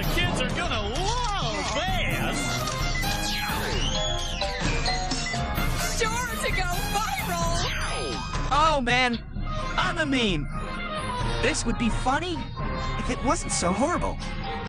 The kids are gonna love this! Sure to go viral! Oh man, I'm a meme. This would be funny if it wasn't so horrible.